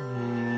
Mm,